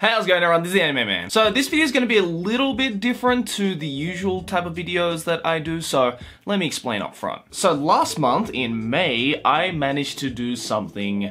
How's it going everyone? This is the Anime Man. So this video is going to be a little bit different to the usual type of videos that I do, so let me explain up front. So last month in May, I managed to do something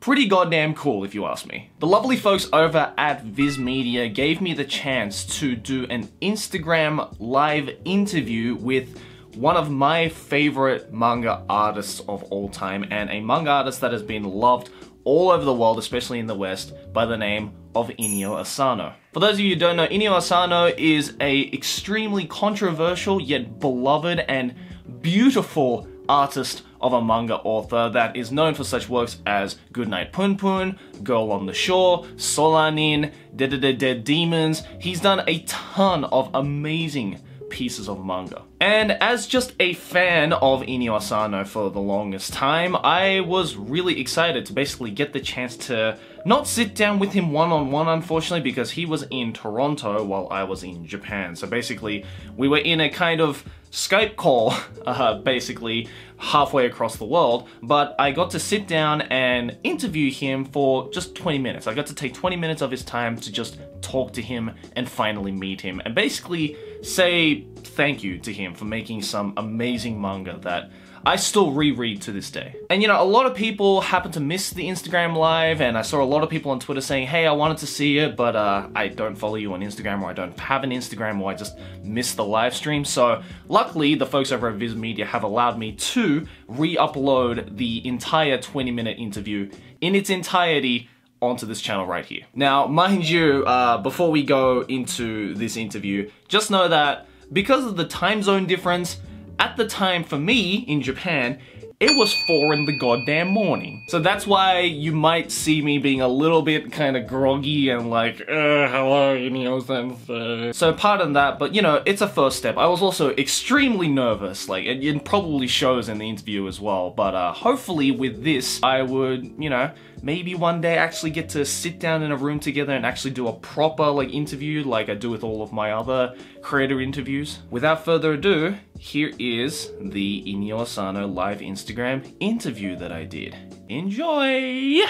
pretty goddamn cool if you ask me. The lovely folks over at Viz Media gave me the chance to do an Instagram live interview with one of my favorite manga artists of all time and a manga artist that has been loved all over the world, especially in the West, by the name of Inio Asano. For those of you who don't know, Inio Asano is a extremely controversial yet beloved and beautiful artist of a manga author that is known for such works as Goodnight Punpun, Girl on the Shore, Solanin, Dead Dead Dead Demons. He's done a ton of amazing pieces of manga. And as just a fan of Inio Asano for the longest time, I was really excited to basically get the chance to not sit down with him one-on-one, -on -one, unfortunately, because he was in Toronto while I was in Japan. So basically, we were in a kind of Skype call, uh, basically, halfway across the world, but I got to sit down and interview him for just 20 minutes. I got to take 20 minutes of his time to just talk to him and finally meet him, and basically say thank you to him for making some amazing manga that I still reread to this day. And you know, a lot of people happen to miss the Instagram live and I saw a lot of people on Twitter saying, hey, I wanted to see it, but uh, I don't follow you on Instagram or I don't have an Instagram or I just missed the live stream. So luckily, the folks over at Viz Media have allowed me to re-upload the entire 20 minute interview in its entirety onto this channel right here. Now, mind you, uh, before we go into this interview, just know that because of the time zone difference, at the time for me in Japan, it was 4 in the goddamn morning. So that's why you might see me being a little bit kind of groggy and like, uh, hello, Inio-sensei. So pardon that, but you know, it's a first step. I was also extremely nervous, like, it, it probably shows in the interview as well, but uh, hopefully with this, I would, you know, maybe one day actually get to sit down in a room together and actually do a proper like interview like I do with all of my other creator interviews. Without further ado, here is the Inio Asano live Instagram interview that I did. Enjoy!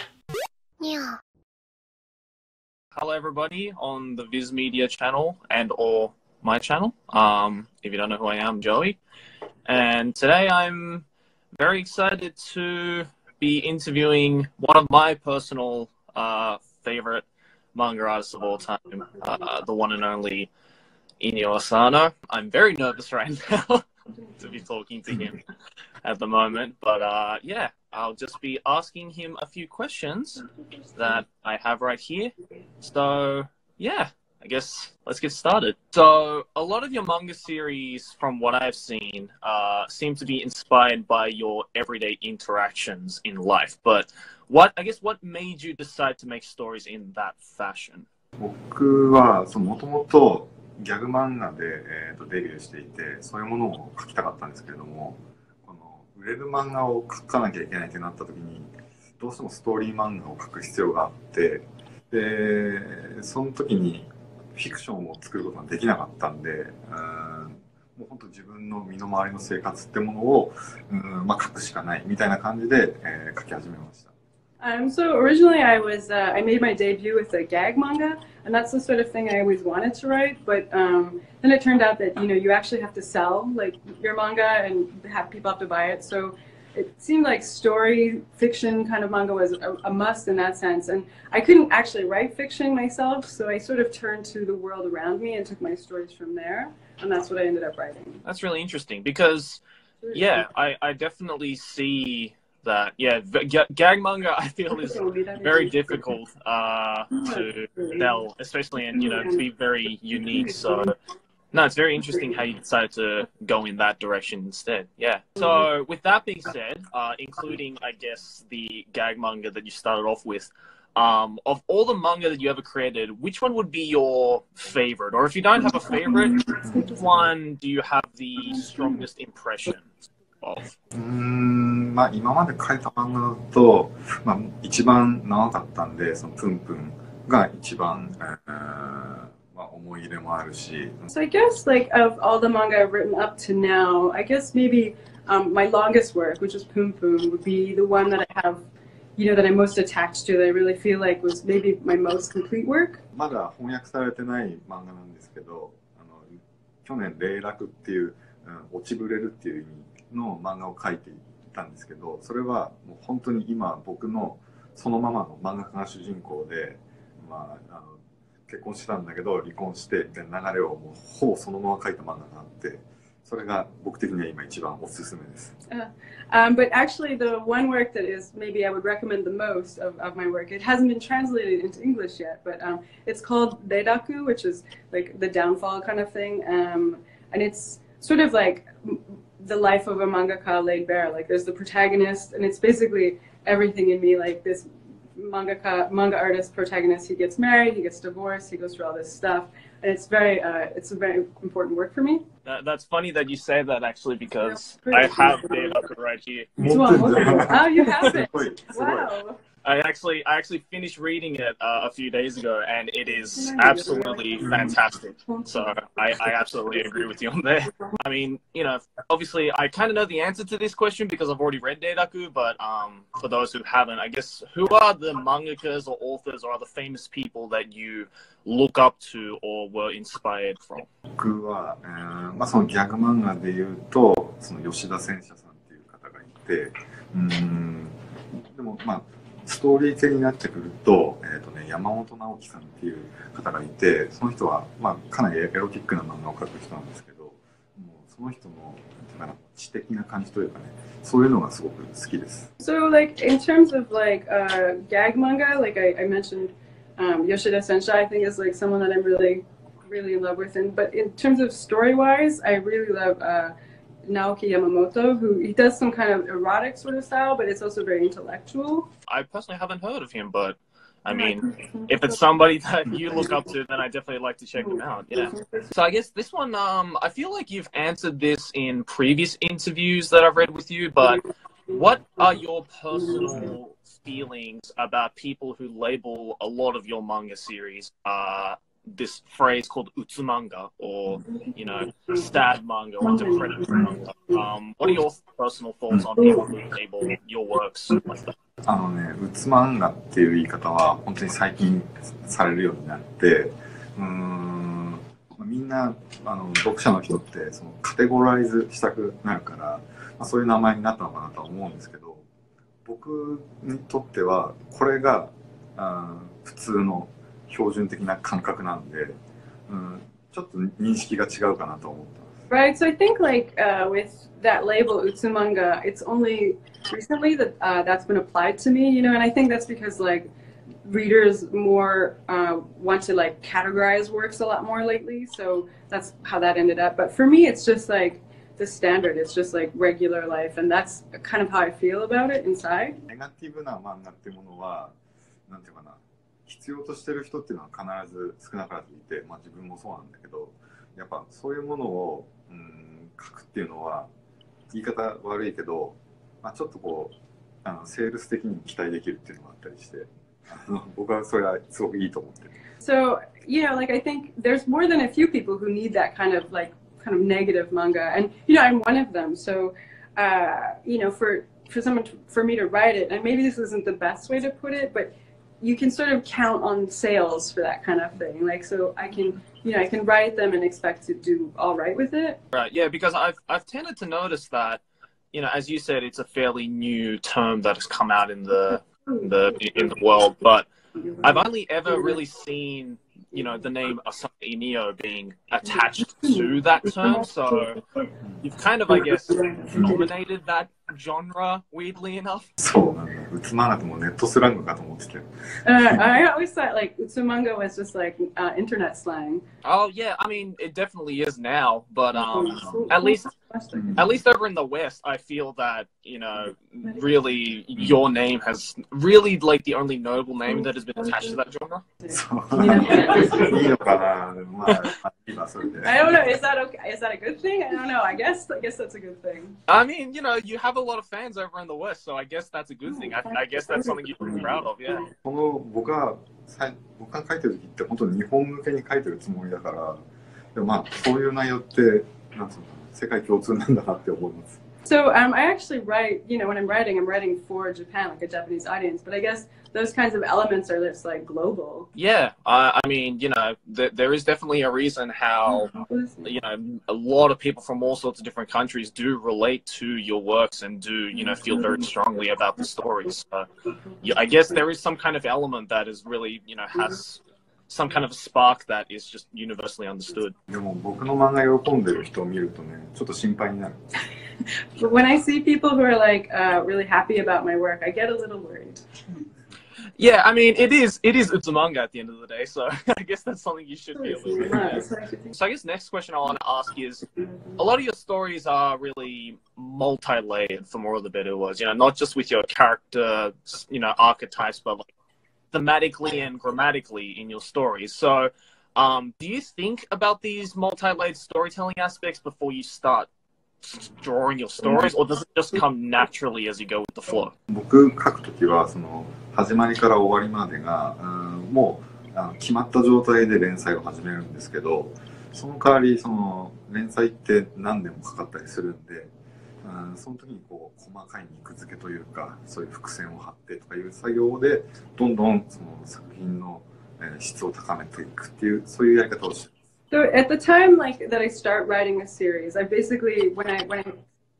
Yeah. Hello everybody on the Viz Media channel and or my channel. Um, if you don't know who I am, Joey. And today I'm very excited to be interviewing one of my personal uh, favorite manga artists of all time, uh, the one and only Inio Asano. I'm very nervous right now to be talking to him at the moment, but uh, yeah, I'll just be asking him a few questions that I have right here. So yeah, I guess let's get started. So, a lot of your manga series, from what I've seen, uh, seem to be inspired by your everyday interactions in life. But what, I guess, what made you decide to make stories in that fashion? 僕はもともと ギャグ漫画で、えーと、デビューしていてそういうものを描きたかったんですけれどもこの売れる漫画を描かなきゃいけないってなった時にどうしてもストーリー漫画を描く必要があってでその時にフィクションを作ることができなかったんで、うんもう本当自分の身の回りの生活ってものを、うんまあ、書くしかないみたいな感じで、えー、書き始めました。Um, so originally I was uh, I made my debut with a gag manga, and that's the sort of thing I always wanted to write. But um, then it turned out that you know you actually have to sell like your manga and have people have to buy it. So it seemed like story fiction kind of manga was a, a, must in that sense. And I couldn't actually write fiction myself, so I sort of turned to the world around me and took my stories from there. And that's what I ended up writing. That's really interesting because, yeah, I, I definitely see that. Yeah, gag manga I feel is very difficult uh, to tell, especially and you know to be very unique. So no, it's very interesting how you decided to go in that direction instead. Yeah. So, with that being said, uh, including, I guess, the gag manga that you started off with, um, of all the manga that you ever created, which one would be your favorite? Or if you don't have a favorite, which one do you have the strongest impression of? うんまあ、今まで書いた漫画だと、まあ、一番長かったんで、そのプンプンが一番、えー So I guess like of all the manga I've written up to now, I guess maybe um, my longest work, which is Poom Poom, would be the one that I have you know, that I'm most attached to, that I really feel like was maybe my most complete work. まだ翻訳されてない漫画なんですけど、あの去年、霊落っていう、うん、落ちぶれるっていう意味の漫画を描いていたんですけど、それはもう本当に今僕のそのままの漫画家が主人公で、まあ、あの結婚したんだけど離婚してみたいな流れをもうほぼそのまま描いた漫画があって、それが僕的には今一番おすすめです。Um, but actually, the one work that is maybe I would recommend the most of, of my work, it hasn't been translated into English yet, but um, it's called Reidaku, which is like the downfall kind of thing. Um, and it's sort of like the life of a mangaka laid bare. Like there's the protagonist, and it's basically everything in me. Like this mangaka, manga artist protagonist, he gets married, he gets divorced, he goes through all this stuff, and it's very, uh, it's a very important work for me. That, that's funny that you say that actually because yeah, I have data right here. oh, you have it! wow. I actually I actually finished reading it uh, a few days ago, and it is absolutely fantastic. So I, I absolutely agree with you on that. I mean, you know, obviously I kind of know the answer to this question because I've already read Reiraku, but um, for those who haven't, I guess who are the mangakas or authors or other famous people that you look up to or were inspired from? 僕は、えー、まあそのギャグ漫画でいうと、その吉田戦車さんっていう方がいて、うん、でもまあ。ストーリー系になってくると,、えーとね、山本直樹さんっていう方がいてその人は、まあ、かなりエロティックな漫画を描く人なんですけどもうその人のなんていうかな知的な感じというかねそういうのがすごく好きです。So, like, in terms of like uh, gag manga, like I, I mentioned, um, Yoshida Sensha, I think is like someone that I'm really, really in love with. And but in terms of story wise, I really love uh, Naoki Yamamoto, who he does some kind of erotic sort of style, but it's also very intellectual. I personally haven't heard of him, but I mean, if it's somebody that you look up to, then I definitely like to check them out. Yeah. So I guess this one, um, I feel like you've answered this in previous interviews that I've read with you, but what are your personal feelings about people who label a lot of your manga series uh, this phrase called utsumanga or you know stab manga or depredator manga? Um, what are your personal thoughts on people who label your works like that? あのね、うつ漫画っていう言い方は本当に最近されるようになって、うーん、みんな、あの、読者の人って、そのカテゴライズしたくなるから、まあ、そういう名前になったのかなとは思うんですけど、僕にとっては、これが、あー普通の標準的な感覚なんで、うん、ちょっと認識が違うかなと思ってます。 Right. So I think like uh, with that label Utsumanga, it's only recently that uh, that's been applied to me, you know, and I think that's because like readers more uh, want to like categorize works a lot more lately. So that's how that ended up. But for me, it's just like the standard. It's just like regular life, and that's kind of how I feel about it inside. ネガティブな漫画っていうものは、なんていうかな、 必要としてる人っていうのは必ず少なからずいて、まあ自分もそうなんだけど、やっぱそういうものを、うん、書くっていうのは、言い方悪いけど、まあちょっとこう、あの、セールス的に期待できるっていうのがあったりして、僕はそれはすごくいいと思ってる。So you know, like I think there's more than a few people who need that kind of like kind of negative manga, and you know, I'm one of them. So uh, you know, for for someone to, for me to write it, and maybe this isn't the best way to put it, but you can sort of count on sales for that kind of thing. Like, so I can you know I can write them and expect to do all right with it. Right. Yeah, because I've I've tended to notice that, you know, as you said, it's a fairly new term that has come out in the in the in the world, but I've only ever really seen, you know, the name Asano Inio being attached to that term. So you've kind of, I guess, nominated that genre, weirdly enough. そうなんだ。Utsumanga I always thought like Utsumanga was just like uh, internet slang. Oh yeah, I mean it definitely is now, but um, at least at least over in the West, I feel that you know really your name has really like the only notable name that has been attached to that genre. いいのかなまあ、まあいいわ、それで。I don't know. Is that okay? Is that a good thing? I don't know. I guess I guess that's a good thing. i mean you know you have a lot of fans over in the west so i guess that's a good thing i, I guess that's something you can be proud of yeah この僕がさい僕が書いてる時って本当に日本向けに書いてるつもりだからでもまあそういう内容ってなんつうの世界共通なんだなって思います So um, I actually write, you know, when I'm writing, I'm writing for Japan, like a Japanese audience. But I guess those kinds of elements are just like global. Yeah, I, I mean, you know, th- there is definitely a reason how you know a lot of people from all sorts of different countries do relate to your works and do you know feel very strongly about the stories. So, yeah, I guess there is some kind of element that is really you know has some kind of a spark that is just universally understood. でも僕の漫画喜んでる人を見るとね、ちょっと心配になる。 But when I see people who are like uh, really happy about my work, I get a little worried. Yeah, I mean, it is it is Utsumanga at the end of the day, so I guess that's something you should be a little bit. Yeah, so I should think- So I guess next question I want to ask is, a lot of your stories are really multi-layered, for more of the better words. You know, not just with your character, you know, archetypes, but like thematically and grammatically in your stories. So, um, do you think about these multi-layered storytelling aspects before you start s- drawing your stories, or does it just come naturally as you go with the flow? 僕書くときはその始まりから終わりまでが、うん、もうあの決まった状態で連載を始めるんですけどその代わりその連載って何年もかかったりするんで、 うん、その時にこう細かい肉付けというかそういう伏線を張ってとかいう作業でどんどんその作品のえー質を高めていくっていうそういうやり方をして So at the time like that I start writing a series, I basically when I when I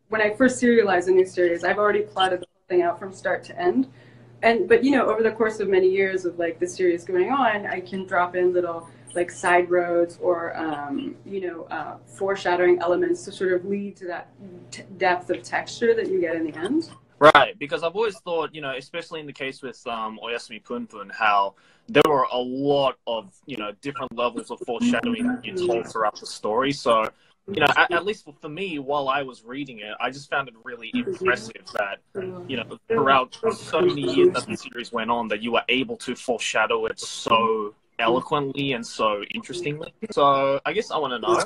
when I first serialize a new series, I've already plotted the whole thing out from start to end. And but you know, over the course of many years of like the series going on, I can drop in little like side roads or um, you know uh, foreshadowing elements to sort of lead to that t- depth of texture that you get in the end. Right, because I've always thought, you know, especially in the case with um, Oyasumi Punpun, how there were a lot of, you know, different levels of foreshadowing that you told throughout the story. So, you know, at, at least for me, while I was reading it, I just found it really impressive that, you know, throughout so many years that the series went on, that you were able to foreshadow it so eloquently and so interestingly. So, I guess I want to know,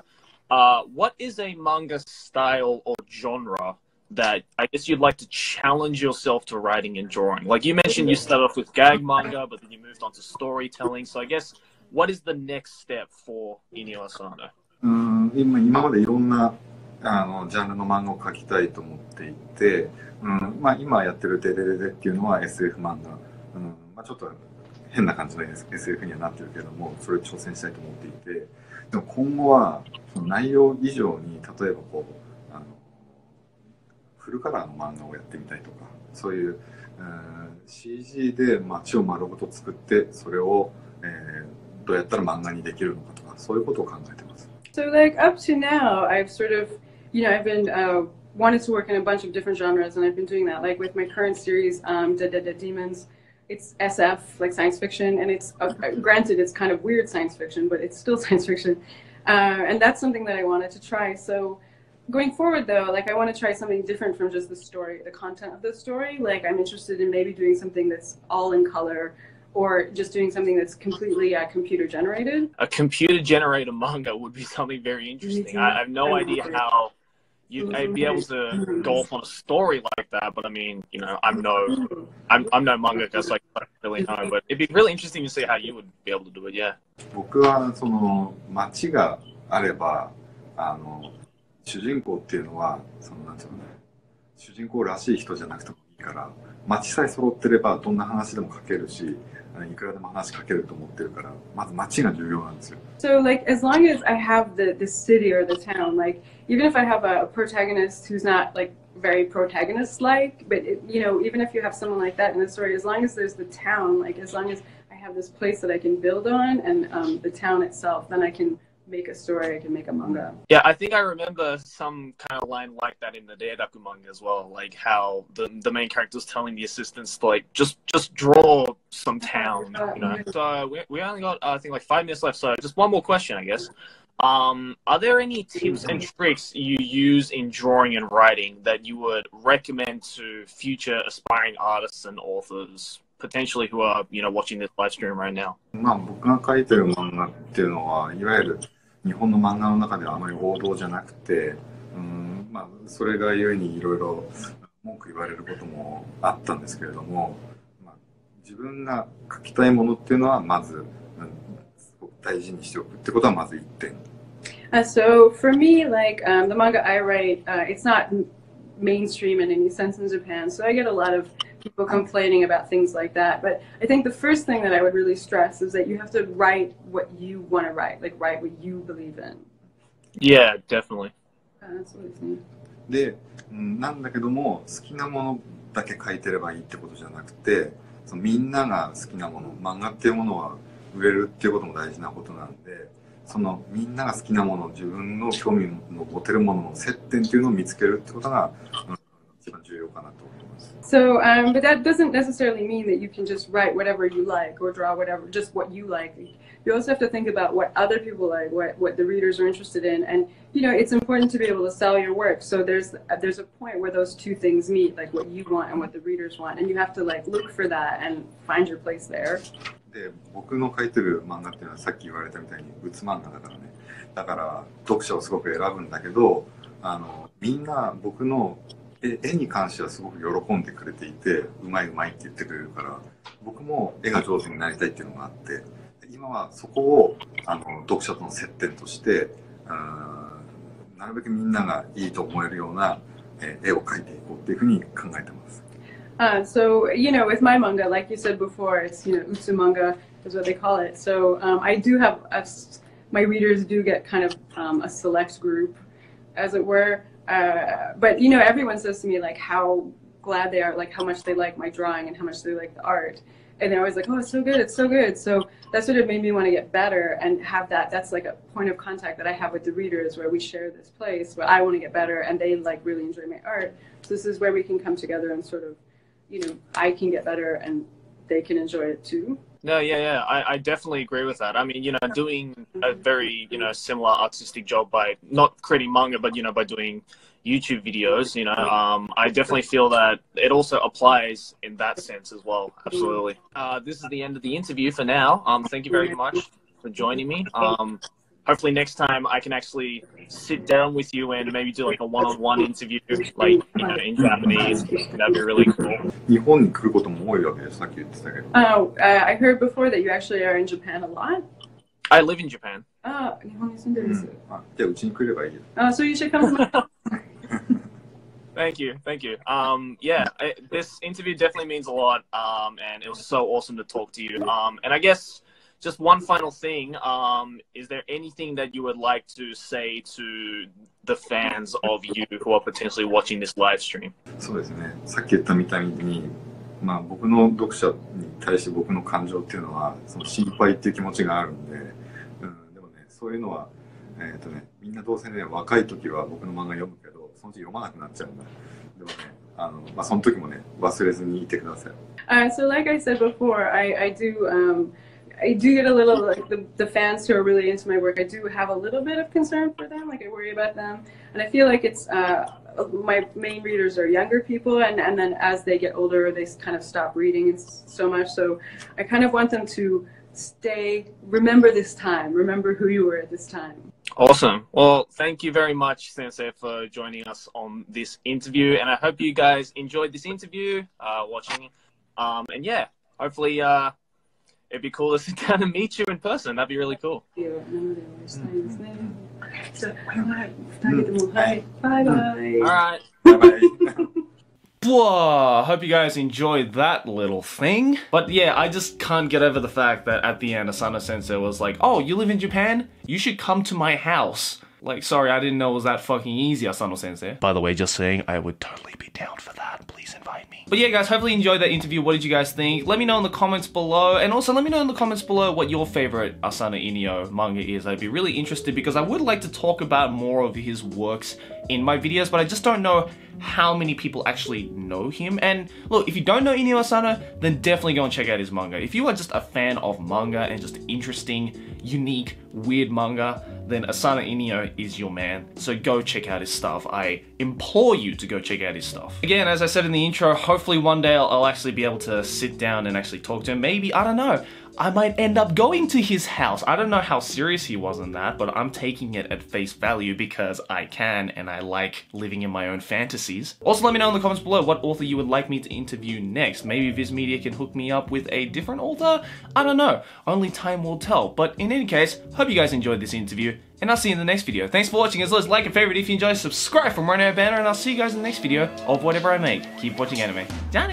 uh, what is a manga style or genre that I guess you'd like to challenge yourself to writing and drawing? Like you mentioned, you started off with gag manga, but then you moved on to storytelling. So I guess what is the next step for Inio Asano? うん今今までいろんなあのジャンルの漫画を描きたいと思っていて、うんまあ、今やってる「デレレレ」っていうのは SF 漫画、うんまあ、ちょっと 変な感じの SF にはなってるけどもそれを挑戦したいと思っていてでも今後はその内容以上に例えばこうあのフルカラーの漫画をやってみたいとかそういう、うん、CG で街を丸ごと作ってそれを、えーどうやったら漫画にできるのかとかそういうことを考えてます。So like up to now, I've sort of, you know, I've been uh, wanted to work in a bunch of different genres, and I've been doing that. Like with my current series, um, Dead Dead Dead Demons, it's SF, like science fiction, and it's uh, granted it's kind of weird science fiction, but it's still science fiction, uh, and that's something that I wanted to try. So going forward though, like I want to try something different from just the story, the content of the story. Like I'm interested in maybe doing something that's all in color. Or just doing something that's completely uh, computer generated. A computer generated manga would be something very interesting. I, I have no idea how you I'd be able to go off on a story like that, but I mean, you know, I'm no I'm I'm no mangaka, so I don't really know. But it'd be really interesting to see how you would be able to do it. Yeah. 僕はその街があればあの主人公っていうのはそのなんていうのね主人公らしい人じゃなくてもいいから街さえ揃ってればどんな話でも書けるしいくらでも話書けると思ってるからまず街が重要なんですよ So like as long as I have the the city or the town, like even if I have a protagonist who's not like very protagonist like, but it, you know even if you have someone like that in the story, as long as there's the town, like as long as I have this place that I can build on and um, the town itself, then I can make a story, I can make a manga. Yeah, I think I remember some kind of line like that in the Reiraku manga as well, like how the the main character was telling the assistants to like just just draw some town, you know. So we, we only got uh, I think like five minutes left, so just one more question, I guess. Um, are there any tips and tricks you use in drawing and writing that you would recommend to future aspiring artists and authors? potentially who are you know watching this live stream right now まあ僕が書いてる漫画っていうのはいわゆる日本の漫画の中ではあまり王道じゃなくてうんまあそれがゆえにいろいろ文句言われることもあったんですけれども、まあ、自分が描きたいものっていうのはまず、うん、すごく大事にしておくってことはまず一点 Uh, so for me, like um, the manga I write, uh, it's not mainstream in any sense in Japan. So I get a lot of people complaining about things like that. But I think the first thing that I would really stress is that you have to write what you want to write, like write what you believe in. Yeah, definitely. Uh, that's what I think. で、うんなんだけども、好きなものだけ書いてればいいってことじゃなくて、そのみんなが好きなもの、漫画っていうものは売れるっていうことも大事なことなんで、そのみんなが好きなもの、自分の興味の持てるものの接点っていうのを見つけるってことが、So, um, but that doesn't necessarily mean that you can just write whatever you like or draw whatever, just what you like. You also have to think about what other people like, what, what the readers are interested in, and you know it's important to be able to sell your work. So there's there's a point where those two things meet, like what you want and what the readers want, and you have to like look for that and find your place there. で僕の描いてる漫画っていうのはさっき言われたみたいにうつ漫画だからねだから読者をすごく選ぶんだけどあのみんな僕の 絵絵に関してはすごく喜んでくれていてうまいうまいって言ってくれるから僕も絵が上手になりたいっていうのがあって今はそこをあの読者との接点としてうんなるべくみんながいいと思えるようなえー絵を描いていこうっていうふうに考えてます。Uh, so you know, with my manga, like you said before, it's you know utsu manga is what they call it. So um, I do have a my readers do get kind of um, a select group, as it were. Uh, but you know, everyone says to me like how glad they are, like how much they like my drawing and how much they like the art. And they're always like, "Oh, it's so good! It's so good!" So that's what it made me want to get better and have that. That's like a point of contact that I have with the readers, where we share this place where I want to get better and they like really enjoy my art. So this is where we can come together and sort of you know, I can get better and they can enjoy it too. No, yeah, yeah, I, I definitely agree with that. I mean, you know, doing a very, you know, similar artistic job by not creating manga, but you know, by doing YouTube videos, you know, um, I definitely feel that it also applies in that sense as well. Absolutely. Uh, this is the end of the interview for now. Um, thank you very much for joining me. Um, hopefully next time I can actually sit down with you and maybe do like a one-on-one interview, like you know, in Japanese. That'd be really cool. 日本に来ることも多いわけですさっき言ってたけど Oh, uh, I heard before that you actually are in Japan a lot. I live in Japan. Oh, 日本に住んでるんですよ。あじゃあうちに来ればいいよ Uh, so you should come to my Thank you, thank you. Um, yeah, I, this interview definitely means a lot, um, and it was so awesome to talk to you. Um, and I guess just one final thing: um, is there anything that you would like to say to the fans of you who are potentially watching this live stream? そうですね。さっき言ったみたいに、まあ僕の読者に対して僕の感情っていうのは、その心配っていう気持ちがあるんで、うん、でもね、そういうのは、えっ、とね、みんなどうせね、若い時は僕の漫画読むけど、そのうち読まなくなっちゃうんだ。でもね、あの、まあその時もね、忘れずにいてください。Uh, so, like I said before, I, I do um, I do get a little like the, the fans who are really into my work. I do have a little bit of concern for them, like I worry about them, and I feel like it's uh, my main readers are younger people, and and then as they get older, they kind of stop reading so much. So, I kind of want them to stay, remember this time, remember who you were at this time. Awesome. Well, thank you very much, Sensei, for joining us on this interview, and I hope you guys enjoyed this interview, uh, watching. Um, and yeah, hopefully, uh, it'd be cool to sit down and meet you in person. That'd be really cool. Mm-hmm. So, all right, mm. bye bye. All right. Bye-bye. Whoa. Hope you guys enjoyed that little thing. But yeah, I just can't get over the fact that at the end, Asano Sensei was like, Oh, you live in Japan? You should come to my house. Like, sorry, I didn't know it was that fucking easy, Asano Sensei. By the way, just saying, I would totally be down for that. Please invite me. But yeah, guys, hopefully you enjoyed that interview. What did you guys think? Let me know in the comments below. And also, let me know in the comments below what your favorite Asano Inio manga is. I'd be really interested because I would like to talk about more of his works in my videos, but I just don't know how many people actually know him. And look, if you don't know Inio Asano, then definitely go and check out his manga. If you are just a fan of manga and just interesting, unique, weird manga, then Asano Inio is your man. So go check out his stuff. I implore you to go check out his stuff. Again, as I said in the intro, hopefully one day I'll, I'll actually be able to sit down and actually talk to him. Maybe, I don't know. I might end up going to his house. I don't know how serious he was in that, but I'm taking it at face value because I can and I like living in my own fantasies. Also, let me know in the comments below what author you would like me to interview next. Maybe Viz Media can hook me up with a different author? I don't know. Only time will tell. But in any case, hope you guys enjoyed this interview, and I'll see you in the next video. Thanks for watching. As always, like and favorite if you enjoyed, subscribe for more Banner, and I'll see you guys in the next video of whatever I make. Keep watching anime. Done